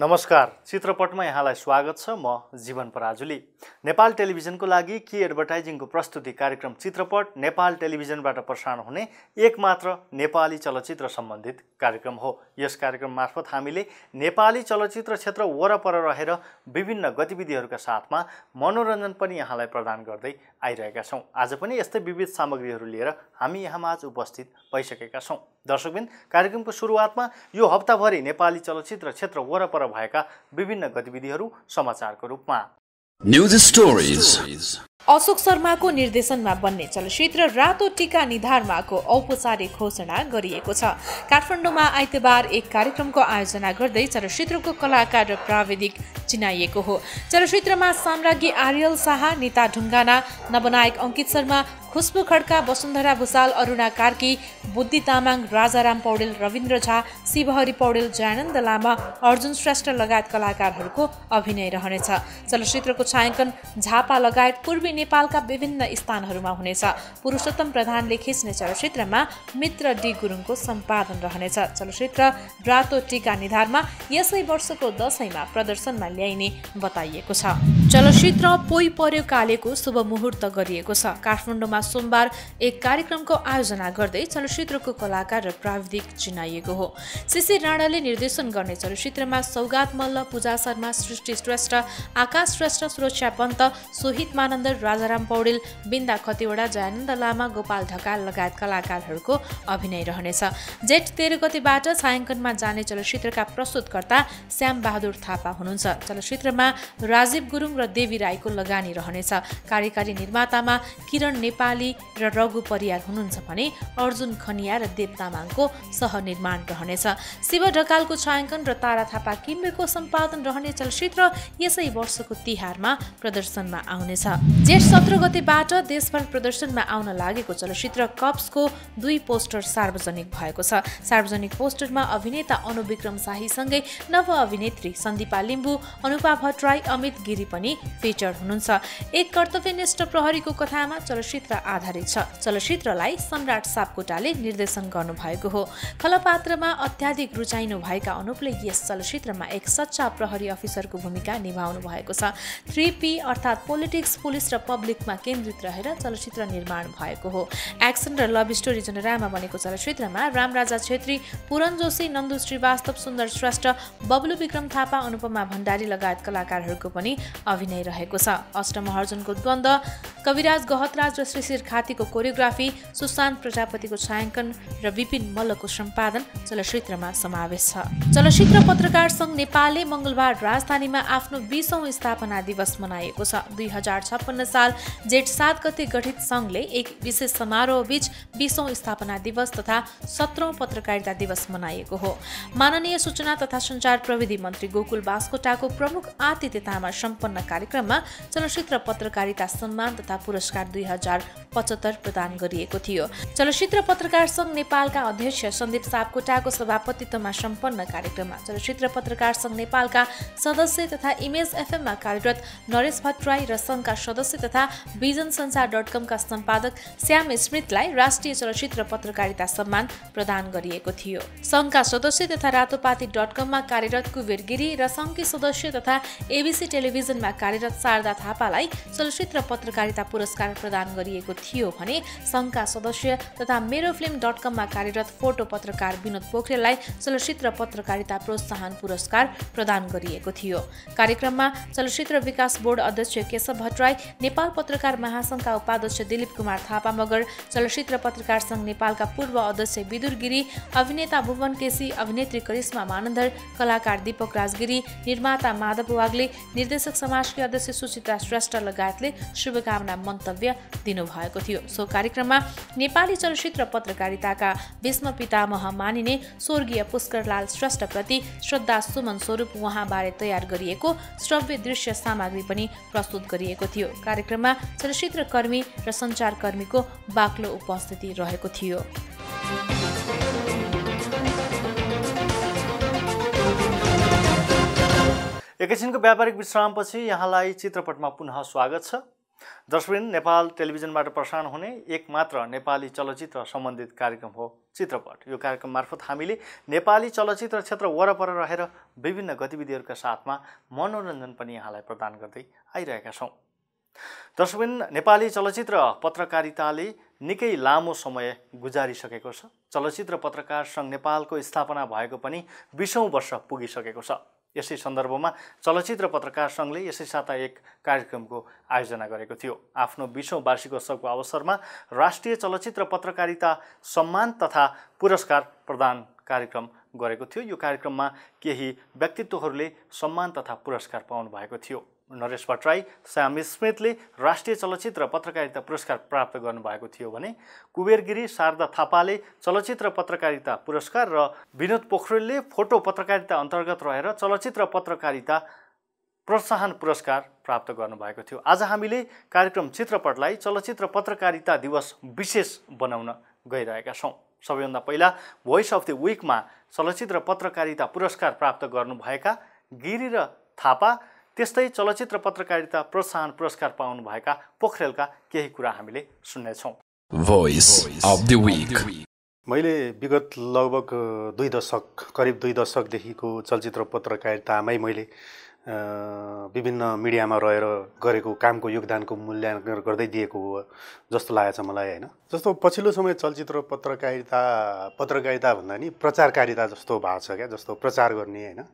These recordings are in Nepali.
नमस्कार चित्रपटमा यहाँलाई स्वागत छ म जीवन पराजुली। नेपाल टेलिभिजनको लागि कि एडभर्टाइजिङको प्रस्तुति कार्यक्रम चित्रपट नेपाल टेलिभिजनबाट प्रसारण हुने एकमात्र नेपाली चलचित्र सम्बन्धित कार्यक्रम हो। यस कार्यक्रम मार्फत हामीले नेपाली चलचित्र क्षेत्र वरपर रहेर विभिन्न गतिविधिहरूका साथमा मनोरञ्जन पनि यहाँलाई प्रदान गर्दै आइरहेका छौँ। आज पनि यस्तै विविध सामग्रीहरू लिएर हामी यहाँमा आज उपस्थित भइसकेका छौँ। दर्शकबिन कार्यक्रमको सुरुवातमा यो हप्ताभरि नेपाली चलचित्र क्षेत्र वरपर भएका विभिन्न गतिविधिहरू समाचारको रूपमा। News stories. अशोक शर्माको निर्देशनमा बन्ने चलचित्र रातो टिका निधारमाको औपचारिक घोषणा गरिएको छ। काठमाडौँमा आइतबार एक कार्यक्रमको आयोजना गर्दै चलचित्रको कलाकार र प्राविधिक चिनाइएको हो। चलचित्रमा साम्राज्ञी आर्यल शाह निता ढुङ्गाना नवनायक अङ्कित शर्मा खुसबु खड्का वसुन्धरा भूषाल अरुणा कार्की बुद्धि तामाङ राजाराम पौडेल रविन्द्र झा शिवहरि पौडेल जयानन्द लामा अर्जुन श्रेष्ठ लगायत कलाकारहरूको अभिनय रहनेछ। चलचित्रको छायाङ्कन झापा लगायत पूर्वी नेपालका विभिन्न स्थानहरूमा हुनेछ। पुरुषोत्तम प्रधानले खिच्ने चलचित्रमा मित्र डी गुरुङको सम्पादन रहनेछ। चलचित्र रातो टिका निधारमा यसै वर्षको दसैँमा प्रदर्शनमा ल्याइने बताइएको छ। चलचित्र पोइ पर्यो कालेको शुभ मुहुर्त गरिएको छ। काठमाडौँमा सोमबार एक कार्यक्रमको आयोजना गर्दै चलचित्रको कलाकार र प्राविधिक चिनाइएको हो। सिसी राणाले निर्देशन गर्ने चलचित्रमा सौगात मल्ल पूजा शर्मा सृष्टि श्रेष्ठ आकाश श्रेष्ठ सुरक्षा पन्त सोहित मानन्द राजाराम पौडेल बिन्दा खतिवडा जयानन्द लामा गोपाल ढकाल लगायत कलाकारहरूको अभिनय रहनेछ। जेठ तेह्र गतिबाट छायाङ्कनमा जाने चलचित्रका प्रस्तुतकर्ता श्याम बहादुर थापा हुनुहुन्छ। चलचित्रमा राजीव गुरुङ र देवी राईको लगानी रहनेछ। कार्यकारी निर्मातामा किरण नेपाली र रघु परियार हुनुहुन्छ भने अर्जुन खनिया र देव तामाङको सहनिर्माण रहनेछ। शिव ढकालको छायाङ्कन र तारा थापा किन्मेको सम्पादन रहने चलचित्र यसै वर्षको तिहारमा प्रदर्शनमा आउनेछ। जेठ सत्र गतेबाट देशभर प्रदर्शनमा आउन लागेको चलचित्र कप्सको दुई पोस्टर सार्वजनिक भएको छ। सार्वजनिक पोस्टरमा अभिनेता अनुविक्रम शाहीसँगै नव अभिनेत्री सन्दीपा लिम्बू अनुपा भट्टराई अमित गिरी पनि फिचर हुनुहुन्छ। एक कर्तव्यनिष्ठ प्रहरीको कथामा चलचित्र आधारित छ। चलचित्रलाई सम्राट सापकोटाले निर्देशन गर्नुभएको हो। खलपात्रमा अत्याधिक रुचाइनु भएका अनुपले यस चलचित्रमा एक सच्चा प्रहरी अफिसरको भूमिका निभाउनु भएको छ। थ्री पी अर्थात् पोलिटिक्स पुलिस र पब्लिकमा केन्द्रित रहेर चलचित्र निर्माण भएको हो। एक्सन र लभ स्टोरी जनरामा बनेको चलचित्रमा रामराजा छेत्री पुरन जोशी नन्दु श्रीवास्तव सुन्दर श्रेष्ठ बबलु विक्रम थापा अनुपमा भण्डारी लगायत कलाकारहरूको पनि अभिनय रहेको छ। अष्टमहर्जनको द्वन्द्व कविराज गहतराज र श्रीशिर खातीको कोरियोग्राफी सुशान्त प्रजापतिको छायाङ्कन र विपिन मल्लको सम्पादन चलचित्रमा समावेश छ। चलचित्र पत्रकार सङ्घ नेपालले मङ्गलबार राजधानीमा आफ्नो बिसौँ स्थापना दिवस मनाएको छ। दुई हजार छप्पन्न साल जेठ सात गते गठित सङ्घले एक विशेष समारोह बीच बिसौँ स्थापना दिवस तथा सत्रौँ पत्रकारिता दिवस मनाएको हो। माननीय सूचना तथा सञ्चार प्रविधि मन्त्री गोकुल बास्कोटाको प्रमुख आतिथ्यतामा सम्पन्न कार्यक्रममा चलचित्र पत्रकारिता सम्मान तथा पुरस्कार दुई हजार पचहत्तर प्रदान गरिएको थियो। चलचित्र पत्रकार सङ्घ नेपालका अध्यक्ष सन्दीप सापकोटाको सभापतित्वमा सम्पन्न कार्यक्रममा चलचित्र पत्रकार सङ्घ नेपालका सदस्य तथा इमेज एफएममा कार्यरत नरेश भट्टराई र सङ्घका सदस्य तथा विजन संसार डट कमका सम्पादक श्याम स्मृतलाई राष्ट्रिय चलचित्र पत्रकारिता सम्मान प्रदान गरिएको थियो। सङ्घका सदस्य तथा रातोपाती डट कममा कार्यरत कुबेर गिरी र सङ्घकी सदस्य तथा एबिसी टेलिभिजनमा कार्यरत शारदा थापालाई चलचित्र पत्रकारिता पुरस्कार प्रदान गरिएको थियो भने सङ्घका सदस्य तथा मेरो फिल्म डट कममा कार्यरत फोटो पत्रकार विनोद पोखरेललाई चलचित्र पत्रकारिता प्रोत्साहन पुरस्कार प्रदान गरिएको थियो। कार्यक्रममा चलचित्र विकास बोर्ड अध्यक्ष केशव भट्टराई नेपाल पत्रकार महासङ्घका उपाध्यक्ष दिलीप कुमार थापा मगर चलचित्र पत्रकार सङ्घ नेपालका पूर्व अध्यक्ष विदुर गिरी अभिनेता भुवन केसी अभिनेत्री करिश्मा मानन्दर कलाकार दीपक राजगिरी निर्माता माधव वाग्ले निर्देशक समाजकी अध्यक्ष सुचित्रा श्रेष्ठ लगायतले शुभकामना मन्तव्य दिनुभएको थियो। सो कार्यक्रममा नेपाली चलचित्र पत्रकारिताका भीष्म पितामह मानिने स्वर्गीय पुष्करलाल श्रेष्ठप्रति श्रद्धा सुमन स्वरूप उहाँबारे तयार गरिएको श्रव्य दृश्य सामग्री पनि प्रस्तुत गरिएको थियो। कार्यक्रममा चलचित्र कर्मी र सञ्चारकर्मीको बाक्लो उपस्थिति रहेको थियो। एकैछिनको व्यापारिक विश्रामपछि यहाँलाई चित्रपटमा पुनः स्वागत छ। दर्शकबिन नेपाल टेलिभिजनबाट प्रसारण हुने एक मात्र नेपाली चलचित्र सम्बन्धित कार्यक्रम हो चित्रपट। यो कार्यक्रम मार्फत हामीले नेपाली चलचित्र क्षेत्र वरपर रहेर विभिन्न गतिविधिहरूका साथमा मनोरञ्जन पनि यहाँलाई प्रदान गर्दै आइरहेका छौँ। दर्शकबिन नेपाली चलचित्र पत्रकारिताले निकै लामो समय गुजारिसकेको छ। चलचित्र पत्रकार सङ्घ नेपालको स्थापना भएको पनि बिसौँ वर्ष पुगिसकेको छ। यसै सन्दर्भमा चलचित्र पत्रकार सङ्घले यसै साता एक कार्यक्रमको आयोजना गरेको थियो। आफ्नो बिसौँ वार्षिकोत्सवको अवसरमा राष्ट्रिय चलचित्र पत्रकारिता सम्मान तथा पुरस्कार प्रदान कार्यक्रम गरेको थियो। यो कार्यक्रममा केही व्यक्तित्वहरूले सम्मान तथा पुरस्कार पाउनु भएको थियो। नरेश भट्टराई श्याम स्मिथले राष्ट्रिय चलचित्र पत्रकारिता पुरस्कार प्राप्त गर्नुभएको थियो भने कुबेर गिरी शारदा थापाले चलचित्र पत्रकारिता पुरस्कार र विनोद पोखरेलले फोटो पत्रकारिता अन्तर्गत रहेर चलचित्र पत्रकारिता प्रोत्साहन पुरस्कार प्राप्त गर्नुभएको थियो। आज हामीले कार्यक्रम चित्रपटलाई चलचित्र पत्रकारिता दिवस विशेष बनाउन गइरहेका छौँ। सबैभन्दा पहिला भोइस अफ द विकमा चलचित्र पत्रकारिता पुरस्कार प्राप्त गर्नुभएका गिरी र थापा त्यस्तै चलचित्र पत्रकारिता प्रोत्साहन पुरस्कार पाउनुभएका पोखरेलका केही कुरा हामीले सुन्नेछौँ Voice of the Week. मैले विगत लगभग दुई दशक करिब दुई दशकदेखिको चलचित्र पत्रकारितामै मैले विभिन्न मिडियामा रहेर गरेको कामको योगदानको मूल्याङ्कन गर्दै दिएको हो जस्तो लागेको मलाई होइन? जस्तो पछिल्लो समय चलचित्र पत्रकारिता पत्रकारिता भन्दा नि प्रचारकारिता जस्तो भएको छ क्या जस्तो प्रचार गर्ने होइन?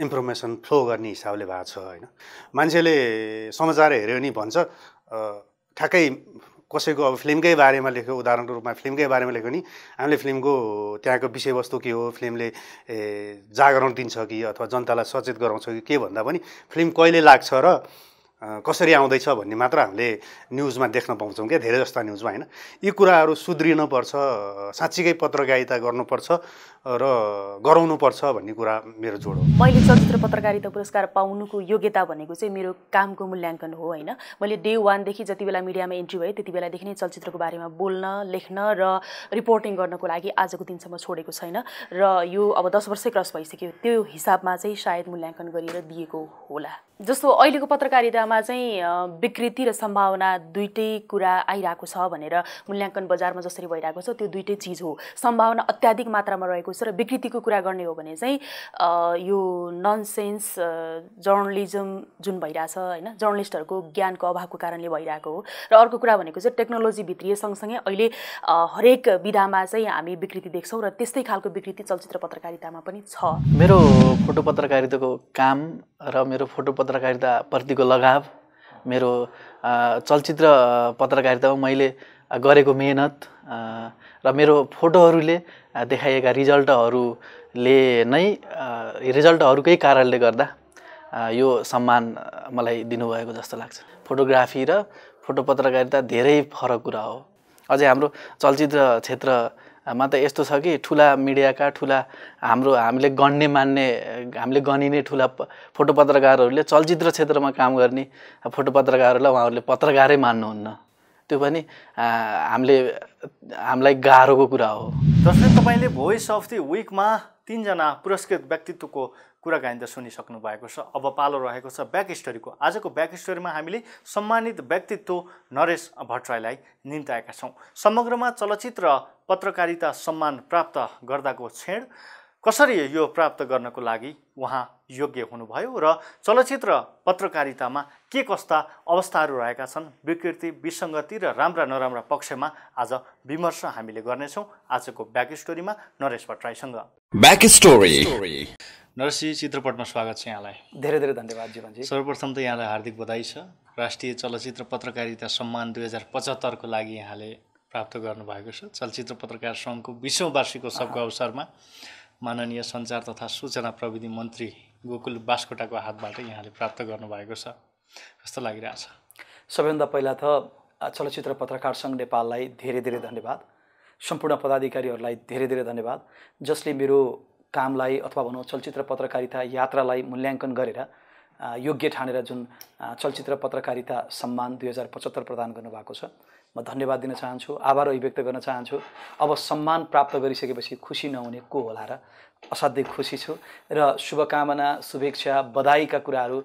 इन्फर्मेसन फ्लो गर्ने हिसाबले भएको छ होइन? मान्छेले समाचार हेऱ्यो भने भन्छ ठ्याक्कै कसैको अब फिल्मकै बारेमा लेख्यो उदाहरणको रूपमा फिल्मकै बारेमा लेख्यो भने हामीले फिल्मको त्यहाँको विषयवस्तु के हो फिल्मले जागरण दिन्छ कि अथवा जनतालाई सचेत गराउँछ कि के भन्दा पनि फिल्म कहिले लाग्छ र कसरी आउँदैछ भन्ने मात्र हामीले न्युजमा देख्न पाउँछौँ क्या धेरै जस्ता न्युजमा होइन? यी कुराहरू सुध्रिनुपर्छ साँच्चीकै पत्रकारिता गर्नुपर्छ र गराउनुपर्छ भन्ने कुरा मेरो जोड हो। मैले चलचित्र पत्रकारिता पुरस्कार पाउनुको योग्यता भनेको चाहिँ मेरो कामको मूल्याङ्कन हो होइन? मैले डे वानदेखि जति बेला मिडियामा इन्ट्री भएँ त्यति बेलादेखि नै चलचित्रको बारेमा बोल्न लेख्न र रिपोर्टिङ गर्नको लागि आजको दिनसम्म छोडेको छैन र यो अब दस वर्षै क्रस भइसक्यो त्यो हिसाबमा चाहिँ सायद मूल्याङ्कन गरिएर दिएको होला। जस्तो अहिलेको पत्रकारितामा चाहिँ अ, विकृति र सम्भावना दुइटै कुरा आइरहेको छ भनेर मूल्याङ्कन बजारमा जसरी भइरहेको छ त्यो दुइटै चिज हो। सम्भावना अत्याधिक मात्रामा रहेको छ र विकृतिको कुरा गर्ने हो भने चाहिँ यो ननसेन्स जर्नलिजम जुन भइरहेछ होइन जर्नलिस्टहरूको ज्ञानको अभावको कारणले भइरहेको हो। र अर्को कुरा भनेको चाहिँ टेक्नोलोजी भित्रिए सँगसँगै अहिले हरेक विधामा चाहिँ हामी विकृति देख्छौँ र त्यस्तै खालको विकृति चलचित्र पत्रकारितामा पनि छ। मेरो फोटो पत्रकारिताको काम र मेरो फोटो पत्रकारिताप्रतिको लगाव मेरो चलचित्र पत्रकारितामा मैले गरेको मेहनत र मेरो फोटोहरूले देखाइएका रिजल्टहरूले नै रिजल्टहरूकै कारणले गर्दा यो सम्मान मलाई दिनुभएको जस्तो लाग्छ। फोटोग्राफी र फोटो पत्रकारिता धेरै फरक कुरा हो। अझै हाम्रो चलचित्र क्षेत्रमा त यस्तो छ कि ठुला मिडियाका ठुला हाम्रो हामीले गन्ने मान्ने हामीले गनिने ठुला फोटो पत्रकारहरूले चलचित्र क्षेत्रमा काम गर्ने फोटो पत्रकारहरूलाई उहाँहरूले पत्रकारै मान्नुहुन्न। त्यो पनि हामीले हामीलाई गाह्रोको कुरा हो। दर्शक तपाईँले भोइस अफ द विकमा तिनजना पुरस्कृत व्यक्तित्वको कुराकानी त सुनिसक्नु भएको छ अब पालो रहेको छ ब्याक स्टोरीको। आजको ब्याक स्टोरीमा हामीले सम्मानित व्यक्तित्व नरेश भट्टराईलाई निम्ताएका छौँ। समग्रमा चलचित्र पत्रकारिता सम्मान प्राप्त गर्दाको क्षण कसरी यो प्राप्त गर्नको लागि उहाँ योग्य हुनुभयो र चलचित्र पत्रकारितामा के कस्ता अवस्थाहरू रहेका छन् विकृति विसङ्गति र राम्रा नराम्रा पक्षमा आज विमर्श हामीले गर्नेछौँ। आजको ब्याक स्टोरीमा नरेश भट्टराईसँग। Backstory. नरसी चित्रपटमा स्वागत छ यहाँलाई। धेरै धेरै धन्यवाद जीवनजी। सर्वप्रथम त यहाँलाई हार्दिक बधाई छ। राष्ट्रिय चलचित्र पत्रकारिता सम्मान दुई हजार पचहत्तरको लागि यहाँले प्राप्त गर्नुभएको छ। चलचित्र पत्रकार सङ्घको बिसौँ वार्षिकोत्सवको अवसरमा माननीय सञ्चार तथा सूचना प्रविधि मन्त्री गोकुल बास्कोटाको हातबाट यहाँले प्राप्त गर्नुभएको छ। कस्तो लागिरहेछ? सबैभन्दा पहिला त चलचित्र पत्रकार सङ्घ नेपाललाई धेरै धेरै धन्यवाद। सम्पूर्ण पदाधिकारीहरूलाई धेरै धेरै धन्यवाद। जसले मेरो कामलाई अथवा भनौँ चलचित्र पत्रकारिता यात्रालाई मूल्याङ्कन गरेर योग्य ठानेर जुन चलचित्र पत्रकारिता सम्मान दुई हजार पचहत्तर प्रदान गर्नुभएको छ। म धन्यवाद दिन चाहन्छु आभार अभिव्यक्त गर्न चाहन्छु। अब सम्मान प्राप्त गरिसकेपछि खुसी नहुने को होला र असाध्यै खुसी छु र शुभकामना शुभेच्छा बधाईका कुराहरू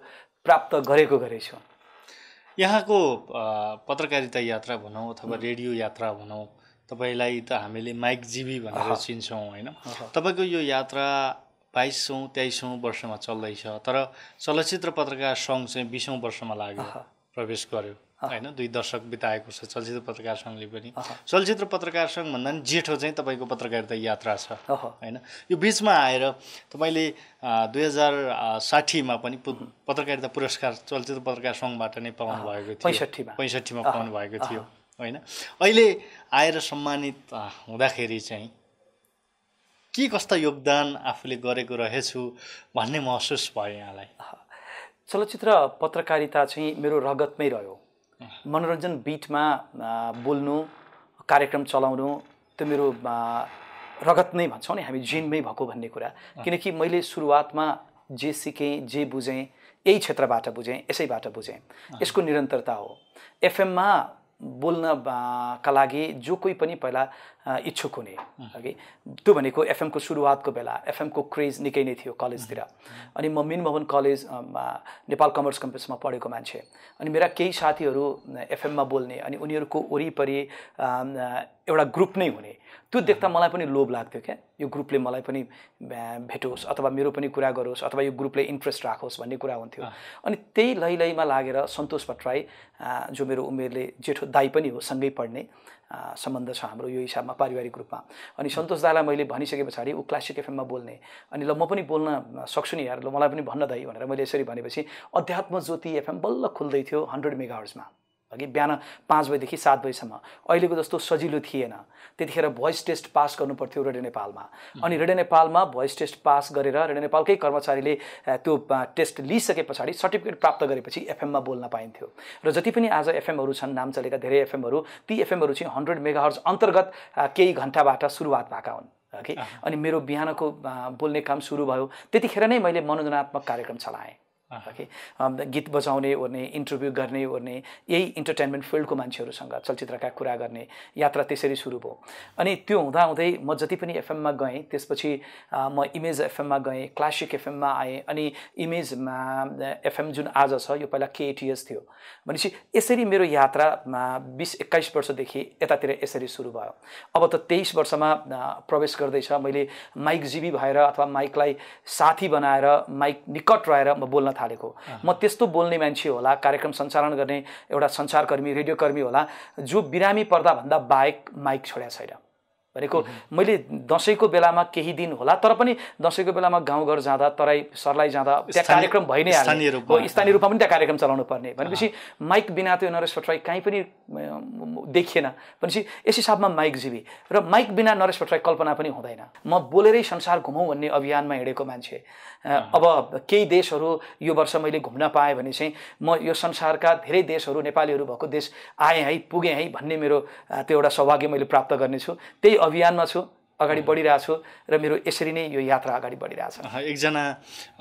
प्राप्त गरेको गरेछु। यहाँको पत्रकारिता यात्रा भनौँ अथवा रेडियो यात्रा भनौँ तपाईँलाई त हामीले माइक जीवी भनेर चिन्छौँ होइन? तपाईँको यो यात्रा बाइसौँ तेइसौँ वर्षमा चल्दैछ तर चलचित्र पत्रकार सङ्घ चाहिँ बिसौँ वर्षमा लाग्यो प्रवेश गर्यो। होइन दुई दशक बिताएको छ चलचित्र पत्रकार सङ्घले पनि। चलचित्र पत्रकार सङ्घ भन्दा पनि जेठो चाहिँ तपाईँको पत्रकारिता यात्रा छ। होइन यो बिचमा आएर तपाईँले दुई हजार साठीमा पनि पत्रकारिता पुरस्कार चलचित्र पत्रकार सङ्घबाट नै पाउनु भएको थियो। 65 मा। पैँसठीमा पाउनु भएको थियो होइन। अहिले आएर सम्मानित हुँदाखेरि चाहिँ के कस्ता योगदान आफूले गरेको रहेछु भन्ने महसुस भयो यहाँलाई? चलचित्र पत्रकारिता चाहिँ मेरो रगतमै रह्यो। मनोरञ्जन बिटमा बोल्नु कार्यक्रम चलाउनु त्यो मेरो रगत नै भन्छौँ नि हामी जिनमै भएको भन्ने कुरा। किनकि मैले सुरुवातमा जे सिकेँ जे बुझेँ यही क्षेत्रबाट बुझेँ यसैबाट बुझेँ। यसको निरन्तरता हो। एफएममा बोल्न आ, का लागि जो कोही पनि पहिला इच्छुक हुने। हगि त्यो भनेको एफएमको सुरुवातको बेला एफएमको क्रेज निकै नै थियो कलेजतिर। अनि म मिन भवन कलेज अ, मा, नेपाल कमर्स क्याम्पसमा पढेको मान्छे। अनि मेरा केही साथीहरू एफएममा बोल्ने अनि उनीहरूको वरिपरि एउटा ग्रुप नै हुने। त्यो देख्दा मलाई पनि लोभ लाग्थ्यो क्या। यो ग्रुपले मलाई पनि भेटोस् अथवा मेरो पनि कुरा गरोस् अथवा यो ग्रुपले इन्ट्रेस्ट राखोस् भन्ने कुरा हुन्थ्यो। अनि त्यही लै लैमा लागेर सन्तोष भट्टराई जो मेरो उमेरले जेठो दाई पनि हो सँगै पढ्ने। सम्बन्ध छ हाम्रो यो हिसाबमा पारिवारिक रूपमा। अनि सन्तोष दालाई मैले भनिसके पछाडि ऊ क्लासिक एफएममा बोल्ने। अनि ल म पनि बोल्न सक्छु नि यार ल मलाई पनि भन्न दाइ भनेर मैले यसरी भनेपछि अध्यात्म ज्योति एफएम बल्ल खुल्दै थियो हन्ड्रेड मेगा हर्समा अघि बिहान पाँच बजीदेखि सात बजीसम्म। अहिलेको जस्तो सजिलो थिएन। त्यतिखेर भोइस टेस्ट पास गर्नु पर्थ्यो रेडियो नेपालमा। अनि रेडियो नेपालमा भोइस टेस्ट पास गरेर रेडियो नेपालकै कर्मचारीले त्यो टेस्ट लिइसके पछाडि सर्टिफिकेट प्राप्त गरेपछि एफएममा बोल्न पाइन्थ्यो। र जति पनि आज एफएमहरू छन् नाम चलेका धेरै एफएमहरू ती एफएमहरू चाहिँ हन्ड्रेड मेगाहर्ज अन्तर्गत केही घन्टाबाट सुरुवात भएका हुन् कि अनि मेरो बिहानको बोल्ने काम सुरु भयो। त्यतिखेर नै मैले मनोरञ्जनात्मक कार्यक्रम चलाएँ। कि अम, गीत बजाउने ओर्ने इन्टरभ्यू गर्ने ओर्ने यही इन्टरटेनमेन्ट फिल्डको मान्छेहरूसँग चलचित्रका कुरा गर्ने यात्रा त्यसरी सुरु भयो। अनि त्यो हुँदाहुँदै म जति पनि एफएममा गएँ त्यसपछि म इमेज एफएममा गएँ क्लासिक एफएममा आएँ अनि इमेजमा एफएम जुन आज छ यो पहिला केएटिएस थियो। भनेपछि यसरी मेरो यात्रामा बिस एक्काइस वर्षदेखि यतातिर यसरी सुरु भयो। अब त तेइस वर्षमा प्रवेश गर्दैछ। मैले माइक जीवी भएर अथवा माइकलाई साथी बनाएर माइक निकट रहेर म बोल्न थालेको। म त्यस्तो बोल्ने मान्छे होला कार्यक्रम सञ्चालन गर्ने एउटा सञ्चारकर्मी रेडियोकर्मी होला जो बिरामी पर्दाभन्दा बाहेक माइक छोड्या छैन। भनेको मैले दसैँको बेलामा केही दिन होला तर पनि दसैँको बेलामा गाउँघर जाँदा तराई सर्लाइ जाँदा त्यहाँ कार्यक्रम भइ नै हाल्ने। स्थानीय रूपमा। पनि त्यहाँ कार्यक्रम चलाउनु पर्ने। भनेपछि माइक बिना त्यो नरेश भट्टराई कहीँ पनि देखिएन। भनेपछि यस हिसाबमा माइक जीवी र माइक बिना नरेश भट्टराई कल्पना पनि हुँदैन। म बोलेरै संसार घुमौँ भन्ने अभियानमा हिँडेको मान्छे। अब केही देशहरू यो वर्ष मैले घुम्न पाएँ भने चाहिँ म यो संसारका धेरै देशहरू नेपालीहरू भएको देश आएँ है पुगेँ है भन्ने मेरो त्यो एउटा सौभाग्य मैले प्राप्त गर्नेछु। त्यही अभियानमा छु अगाडि बढिरहेको छु र मेरो यसरी नै यो यात्रा अगाडि बढिरहेछ एकजना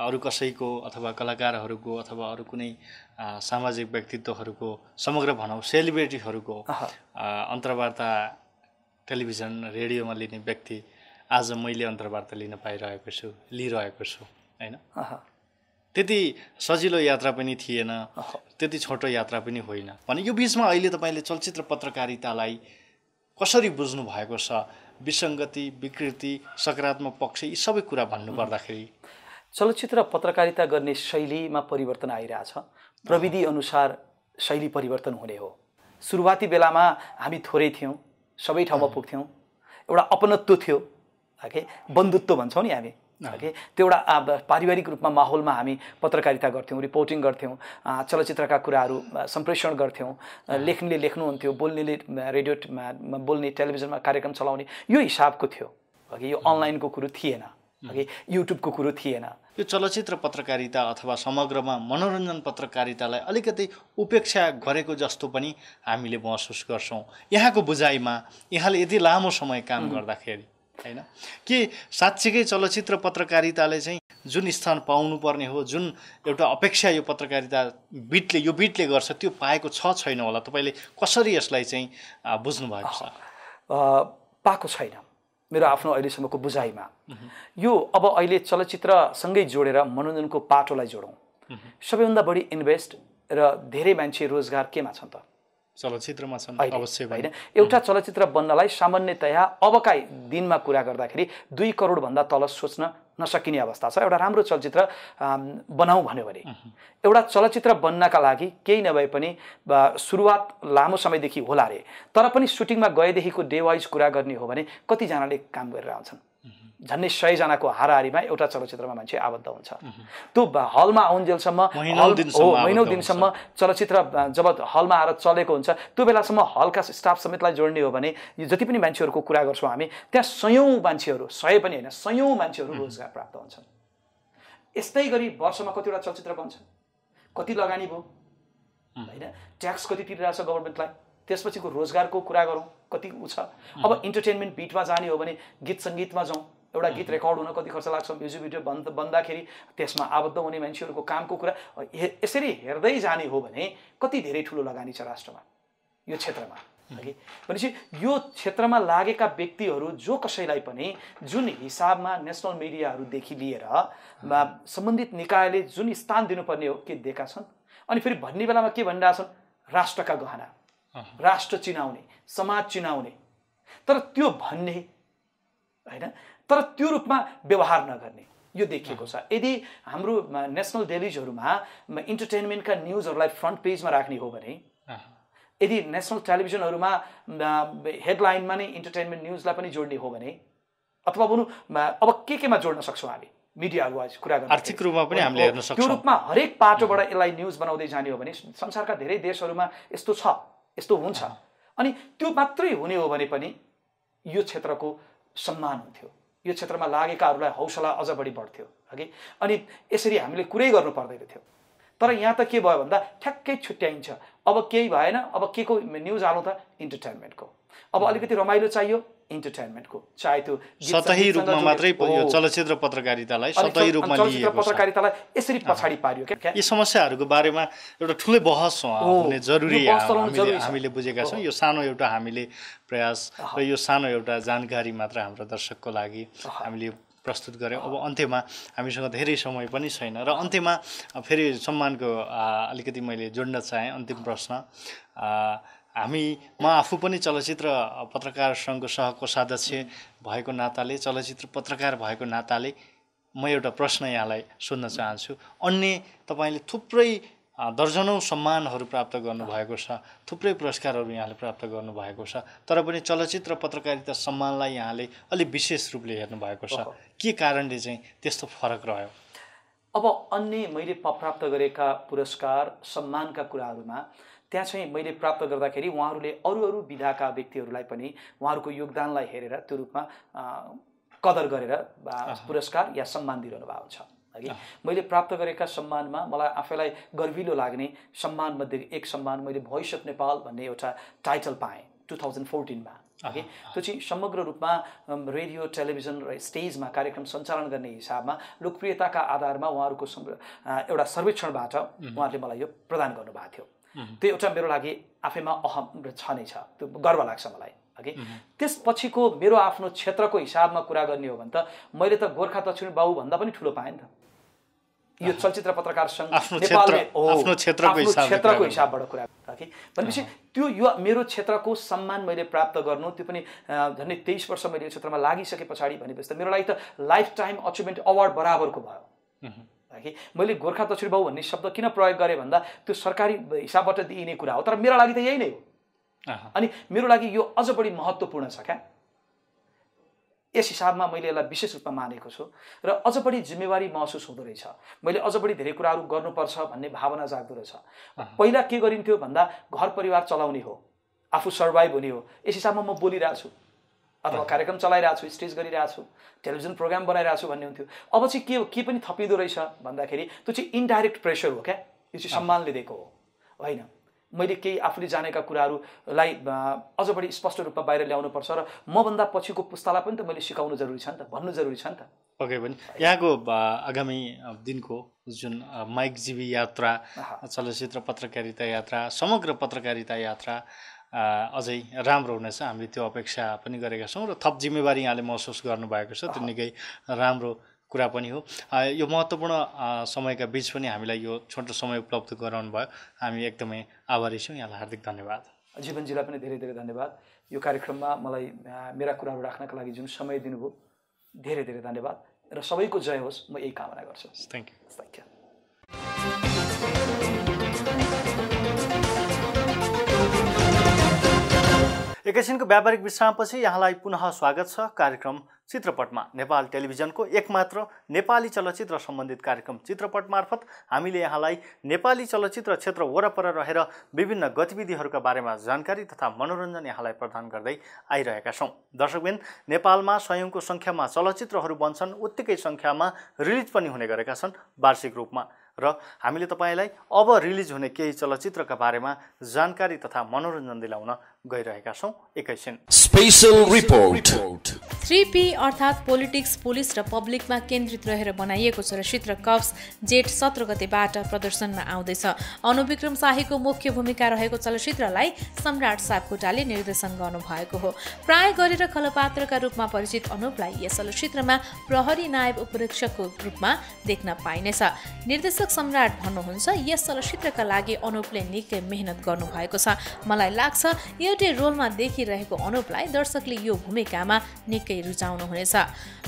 अरू कसैको अथवा कलाकारहरूको अथवा अरू कुनै सामाजिक व्यक्तित्वहरूको समग्र भनौँ सेलिब्रेटीहरूको अन्तर्वार्ता टेलिभिजन रेडियोमा लिने व्यक्ति आज मैले अन्तर्वार्ता लिन पाइरहेको छु लिइरहेको छु। होइन। त्यति सजिलो यात्रा पनि थिएन त्यति छोटो यात्रा पनि होइन। भने यो बिचमा अहिले तपाईँले चलचित्र पत्रकारितालाई कसरी बुझ्नु भएको छ? विसङ्गति विकृति सकारात्मक पक्ष यी सबै कुरा भन्नुपर्दाखेरि। चलचित्र पत्रकारिता गर्ने शैलीमा परिवर्तन आइरहेछ। प्रविधि अनुसार शैली परिवर्तन हुने हो। सुरुवाती बेलामा हामी थोरै थियौँ सबै ठाउँमा पुग्थ्यौँ। एउटा अपनत्व थियो के बन्धुत्व भन्छौँ नि हामी। के त्यो एउटा पारिवारिक रूपमा माहौलमा हामी पत्रकारिता गर्थ्यौँ रिपोर्टिङ गर्थ्यौँ चलचित्रका कुराहरू सम्प्रेषण गर्थ्यौँ लेख्नेले लेख्नुहुन्थ्यो बोल्नेले म, बोल्ने टेलिभिजनमा कार्यक्रम चलाउने यो हिसाबको थियो। अघि यो अनलाइनको कुरो थिएन। अघि युट्युबको कुरो थिएन। यो चलचित्र पत्रकारिता अथवा समग्रमा मनोरञ्जन पत्रकारितालाई अलिकति उपेक्षा गरेको जस्तो पनि हामीले महसुस गर्छौँ। यहाँको बुझाइमा यहाँले यति लामो समय काम गर्दाखेरि होइन? के साँच्चीकै चलचित्र पत्रकारिताले चाहिँ जुन स्थान पाउनुपर्ने हो जुन एउटा अपेक्षा यो पत्रकारिता बिटले यो बिटले गर्छ त्यो पाएको छ छैन होला? तपाईँले कसरी यसलाई चाहिँ आ, बुझ्नु भएको छ पाएको छैन मेरो आफ्नो अहिलेसम्मको बुझाइमा। यो अब अहिले चलचित्रसँगै जोडेर मनोरञ्जनको पाटोलाई जोडौँ। सबैभन्दा बढी इन्भेस्ट र धेरै मान्छे रोजगार केमा छन् त? चलचित्रमा छन् अवश्य होइन? एउटा चलचित्र बन्नलाई सामान्यतया अबका दिनमा कुरा गर्दाखेरि दुई करोडभन्दा तल सोच्न नसकिने अवस्था छ। एउटा राम्रो चलचित्र बनाऊ भन्यो भने। एउटा चलचित्र बन्नका लागि केही नभए पनि सुरुवात लामो समयदेखि होला अरे तर पनि सुटिङमा गएदेखिको डे वाइज कुरा गर्ने हो भने कतिजनाले काम गरेर आउँछन् झन्डै सयजनाको हाराहारीमा एउटा चलचित्रमा मान्छे आबद्ध हुन्छ। त्यो हलमा आउन्जेलसम्म महिनौँ हल- दिनसम्म हो, महिनौँ। दिनसम्म चलचित्र जब हलमा आएर चलेको हुन्छ त्यो बेलासम्म हलका स्टाफ समेतलाई जोड्ने हो भने यो जति पनि मान्छेहरूको कुरा गर्छौँ हामी त्यहाँ सयौँ मान्छेहरू सय पनि होइन सयौँ मान्छेहरू रोजगार प्राप्त हुन्छन्। यस्तै गरी वर्षमा कतिवटा चलचित्र बन्छ? कति लगानी भयो? होइन? ट्याक्स कति तिरिरहेछ गभर्मेन्टलाई? त्यसपछिको रोजगारको कुरा गरौँ कति उ छ? अब इन्टरटेनमेन्ट बिटमा जाने हो भने गीत सङ्गीतमा जाउँ। एउटा गीत रेकर्ड हुन कति खर्च लाग्छ म्युजिक भिडियो बन्द बन्दाखेरि त्यसमा आबद्ध हुने मान्छेहरूको कामको कुरा हे- यसरी हेर्दै जाने हो भने कति धेरै ठुलो लगानी छ राष्ट्रमा यो क्षेत्रमा हगि भनेपछि यो क्षेत्रमा लागेका व्यक्तिहरू जो कसैलाई पनि जुन हिसाबमा नेसनल मिडियाहरूदेखि लिएर सम्बन्धित निकायले जुन स्थान दिनुपर्ने हो के दिएका छन्? अनि फेरि भन्ने बेलामा के भनिरहेछन्? राष्ट्रका गहना राष्ट्र चिनाउने समाज चिनाउने। तर त्यो भन्ने होइन? तर त्यो रूपमा व्यवहार नगर्ने। यो देखिएको छ। यदि हाम्रो नेसनल डेलिजहरूमा इन्टरटेनमेन्टका न्युजहरूलाई फ्रन्ट पेजमा राख्ने हो भने यदि नेसनल टेलिभिजनहरूमा हेडलाइनमा नै इन्टरटेनमेन्ट न्युजलाई पनि जोड्ने हो भने अथवा भनौँ अब के केमा जोड्न सक्छौँ हामी? मिडियाहरू आज कुरा गर्दाखेरि। आर्थिक रूपमा पनि हामीले हेर्न त्यो सक्छौँ। रूपमा हरेक पाटोबाट यसलाई न्युज बनाउँदै जाने हो भने संसारका धेरै देशहरूमा यस्तो छ यस्तो हुन्छ। अनि त्यो मात्रै हुने हो भने पनि यो क्षेत्रको सम्मान हुन्थ्यो। यो क्षेत्रमा लागेकाहरूलाई हौसला अझ बढी बढ्थ्यो हगि? अनि यसरी हामीले कुरै गर्नु पर्दैन थियो। तर यहाँ त के भयो भन्दा ठ्याक्कै छुट्याइन्छ। अब केही भएन अब के को न्युज हालौँ त इन्टरटेनमेन्टको अब अलिकति रमाइलो चाहियो इन्टरटेनमेन्टको चाहे त्यो सतही रूपमा मात्रै। चलचित्र पत्रकारितालाई सतही रूपमा चलचित्र पत्रकारितालाई यसरी पछाडि पारियो क्या? यी समस्याहरूको बारेमा एउटा ठुलै बहस हुने जरुरी। हामीले बुझेका छौँ। यो सानो एउटा हामीले प्रयास र यो सानो एउटा जानकारी मात्र हाम्रो दर्शकको लागि हामीले प्रस्तुत गऱ्यौँ। अब अन्त्यमा हामीसँग धेरै समय पनि छैन र अन्त्यमा फेरि सम्मानको अलिकति मैले जोड्न चाहेँ। अन्तिम प्रश्न हामी म आफू पनि चलचित्र पत्रकार सङ्घको सहकोषाध्यक्ष भएको नाताले चलचित्र पत्रकार भएको नाताले म एउटा प्रश्न यहाँलाई सोध्न चाहन्छु। अन्य तपाईँले थुप्रै दर्जनौँ सम्मानहरू प्राप्त गर्नुभएको छ। थुप्रै पुरस्कारहरू यहाँले प्राप्त गर्नुभएको छ। तर पनि चलचित्र पत्रकारिता सम्मानलाई यहाँले अलिक विशेष रूपले हेर्नुभएको छ। के कारणले चाहिँ त्यस्तो फरक रह्यो? अब अन्य मैले प्राप्त गरेका पुरस्कार सम्मानका कुराहरूमा त्यहाँ चाहिँ मैले प्राप्त गर्दाखेरि उहाँहरूले अरू अरू विधाका व्यक्तिहरूलाई पनि उहाँहरूको योगदानलाई हेरेर त्यो रूपमा कदर गरेर पुरस्कार या सम्मान दिइरहनु भएको छ। हगि मैले प्राप्त गरेका सम्मानमा मलाई आफैलाई गर्विलो लाग्ने सम्मानमध्ये एक सम्मान मैले भोइस अफ नेपाल भन्ने एउटा टाइटल पाएँ टु थाउजन्ड फोर्टिनमा हगि त्यो चाहिँ समग्र रूपमा रेडियो टेलिभिजन र स्टेजमा कार्यक्रम सञ्चालन गर्ने हिसाबमा लोकप्रियताका आधारमा उहाँहरूको एउटा सर्वेक्षणबाट उहाँहरूले मलाई यो प्रदान गर्नुभएको थियो। त्यो एउटा मेरो लागि आफैमा अहम छ नै छ। त्यो गर्व लाग्छ मलाई। हगि त्यसपछिको मेरो आफ्नो क्षेत्रको हिसाबमा कुरा गर्ने हो भने त मैले त गोर्खा दक्षिण बाबु भन्दा पनि ठुलो पाएँ नि त। यो चलचित्र पत्रकार सङ्घ आफ्नो क्षेत्रको क्षेत्रको कुरा हिसाबबाट कुरा राखेँ। भनेपछि त्यो यो मेरो क्षेत्रको सम्मान मैले प्राप्त गर्नु त्यो पनि झन्डै तेइस वर्ष मैले यो क्षेत्रमा लागिसके पछाडि भनेपछि त मेरो लागि त लाइफ टाइम अचिभमेन्ट अवार्ड बराबरको भयो। कि मैले गोर्खा दक्षिण बाबु भन्ने शब्द किन प्रयोग गरेँ भन्दा त्यो सरकारी हिसाबबाट दिइने कुरा हो तर मेरो लागि त यही नै हो। अनि मेरो लागि यो अझ बढी महत्त्वपूर्ण छ क्या? यस हिसाबमा मैले यसलाई विशेष रूपमा मानेको छु र अझ बढी जिम्मेवारी महसुस हुँदो रहेछ। मैले अझ बढी धेरै कुराहरू गर्नुपर्छ भन्ने भावना जाग्दो रहेछ। पहिला के गरिन्थ्यो भन्दा घर परिवार चलाउने हो आफू सर्भाइभ हुने हो। यस हिसाबमा म बोलिरहेको छु अथवा कार्यक्रम चलाइरहेको छु स्टेज गरिरहेको छु टेलिभिजन प्रोग्राम बनाइरहेको छु भन्ने हुन्थ्यो। अब चाहिँ के के पनि थपिँदो रहेछ भन्दाखेरि त्यो चाहिँ इन्डाइरेक्ट प्रेसर हो क्या? यो चाहिँ सम्मानले दिएको हो। होइन? मैले केही आफूले जानेका कुराहरूलाई अझ बढी स्पष्ट रूपमा बाहिर ल्याउनुपर्छ र मभन्दा पछिको पुस्तालाई पनि त मैले सिकाउनु जरुरी छ नि त भन्नु जरुरी छ नि त। पक्कै पनि यहाँको आगामी दिनको जुन अ, माइक जीवी यात्रा चलचित्र पत्रकारिता यात्रा समग्र पत्रकारिता यात्रा अझै राम्रो हुनेछ। हामीले त्यो अपेक्षा पनि गरेका छौँ र थप जिम्मेवारी यहाँले महसुस गर्नुभएको छ। त्यो निकै राम्रो कुरा पनि हो। यो महत्त्वपूर्ण समयका बिच पनि हामीलाई यो छोटो समय उपलब्ध गराउनु भयो। हामी एकदमै आभारी छौँ। यहाँलाई हार्दिक धन्यवाद। जीवनजीलाई पनि धेरै धेरै धन्यवाद। यो कार्यक्रममा मलाई मेरा कुराहरू राख्नका लागि जुन समय दिनुभयो धेरै धेरै धन्यवाद। र सबैको जय होस्। म यही कामना गर्छु। थ्याङ्क यू थ्याङ्क यू एकैछिनको व्यापारिक विश्रामपछि यहाँलाई पुनः स्वागत छ कार्यक्रम चित्रपटमा। नेपाल टेलिभिजनको एकमात्र नेपाली चलचित्र सम्बन्धित कार्यक्रम चित्रपट मार्फत हामीले यहाँलाई नेपाली चलचित्र क्षेत्र वरपर रहेर विभिन्न गतिविधिहरूका बारेमा जानकारी तथा मनोरञ्जन यहाँलाई प्रदान गर्दै आइरहेका छौँ। दर्शकबिन नेपालमा सयौँको सङ्ख्यामा चलचित्रहरू बन्छन् उत्तिकै सङ्ख्यामा रिलिज पनि हुने गरेका छन् वार्षिक रूपमा। र हामीले तपाईँलाई अब रिलिज हुने केही चलचित्रका बारेमा जानकारी तथा मनोरञ्जन दिलाउन गइरहेका छौँ। एकैछिन Special report. थ्री पी अर्थात् पोलिटिक्स पुलिस र पब्लिकमा केन्द्रित रहेर बनाइएको चलचित्र कप्स जेठ सत्र गतेबाट प्रदर्शनमा आउँदैछ। अनुविक्रम शाहीको मुख्य भूमिका रहेको चलचित्रलाई सम्राट सापकोटाले निर्देशन गर्नुभएको हो। प्राय गरेर खलपात्रका रूपमा परिचित अनुपलाई यस चलचित्रमा प्रहरी नायब उपरीक्षकको रूपमा देख्न पाइनेछ। निर्देशक सम्राट भन्नुहुन्छ यस चलचित्रका लागि अनुपले निकै मेहनत गर्नुभएको छ। मलाई लाग्छ एउटै रोलमा देखिरहेको अनुपलाई दर्शकले यो भूमिकामा निकै रुचाउनुहुनेछ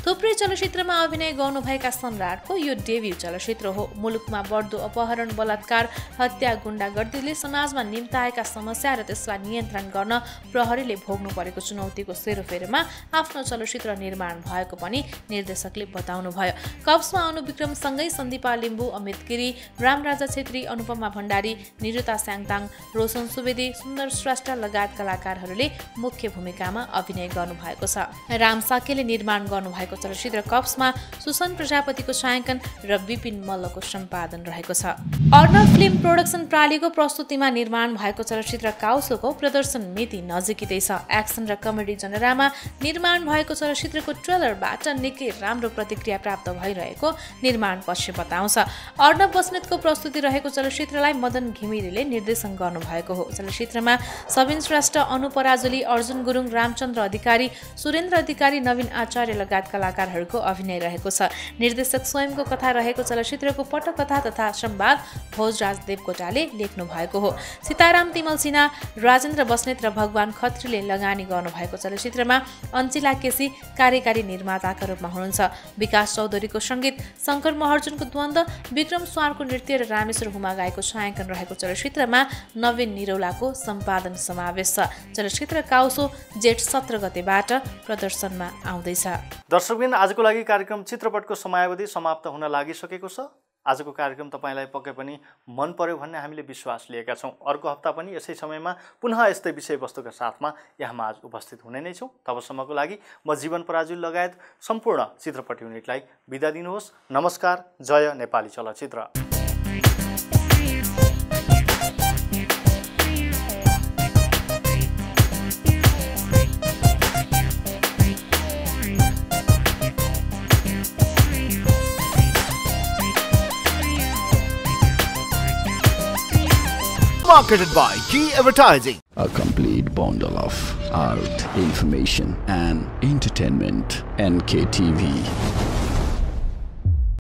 थुप्रै चलचित्रमा अभिनय गर्नुभएका सम्राटको यो डेब्यू चलचित्र हो। मुलुकमा बढ्दो अपहरण बलात्कार हत्या गुण्डागर्दीले समाजमा निम्ताएका समस्या र त्यसलाई नियन्त्रण गर्न प्रहरीले भोग्नु परेको चुनौतीको सेरोफेरोमा आफ्नो चलचित्र निर्माण भएको पनि निर्देशकले बताउनुभयो। कप्समा अनुविक्रमसँगै सन्दीपा लिम्बू अमित गिरी रामराजा छेत्री अनुपमा भण्डारी निरुता स्याङताङ रोशन सुवेदी सुन्दर श्रेष्ठ लगायत कलाकारहरूले मुख्य भूमिकामा अभिनय गर्नुभएको छ। राम साकेले निर्माण गर्नुभएको चलचित्र कप्समा सुसन प्रजापतिको छायाङ्कन र विपिन मल्लको सम्पादन रहेको छ। अर्नब फिल्म प्रोडक्सन प्रालीको प्रस्तुतिमा निर्माण भएको चलचित्र काउसोको प्रदर्शन मिति नजिकै छ। एक्सन र कमेडी जनरामा निर्माण भएको चलचित्रको ट्रेलरबाट निकै राम्रो प्रतिक्रिया प्राप्त भइरहेको निर्माण पक्ष बताउँछ। अर्णव बस्नेतको प्रस्तुति रहेको चलचित्रलाई मदन घिमिरेले निर्देशन गर्नुभएको हो। चलचित्रमा सबिन अनु पराजुली अर्जुन गुरुङ रामचन्द्र अधिकारी सुरेन्द्र अधिकारी नवीन आचार्य लगायत कलाकारहरूको अभिनय रहेको छ। निर्देशक स्वयंको कथा रहेको चलचित्रको पटकथा तथा संवाद भोजराज देवकोटाले लेख्नु भएको हो। सीताराम तिमल सिन्हा राजेन्द्र बस्नेत र भगवान खत्रीले लगानी गर्नुभएको चलचित्रमा अञ्चिला केसी कार्यकारी निर्माताका रूपमा हुनुहुन्छ। विकास चौधरीको सङ्गीत शङ्कर महर्जनको द्वन्द्व विक्रम स्वारको नृत्य र रामेश्वर हुमागाईको छायाङ्कन रहेको चलचित्रमा नवीन निरौलाको सम्पादन समावेश छ चलचित्र काउसो जेठ सत्र गतेबाट प्रदर्शनमा आउँदैछ। दर्शकबिन आजको लागि कार्यक्रम चित्रपटको समयावधि समाप्त हुन लागिसकेको छ। आजको कार्यक्रम तपाईँलाई पक्कै पनि मन पर्यो भन्ने हामीले विश्वास लिएका छौँ। अर्को हप्ता पनि यसै समयमा पुनः यस्तै विषयवस्तुका साथमा यहाँमा आज उपस्थित हुने नै छौँ। तबसम्मको लागि म जीवन पराजुली लगायत सम्पूर्ण चित्रपट युनिटलाई बिदा दिनुहोस्। नमस्कार जय नेपाली चलचित्र। Marketed by Key Advertising. A complete bundle of art, information, and entertainment. NKTV.